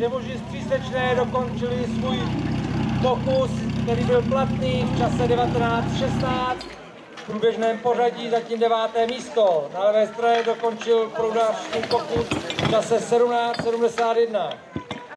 Takže muži z Přísečné dokončili svůj pokus, který byl platný v čase 19.16. V průběžném pořadí zatím deváté místo. Na levé straně dokončil proudářský pokus v čase 17.71.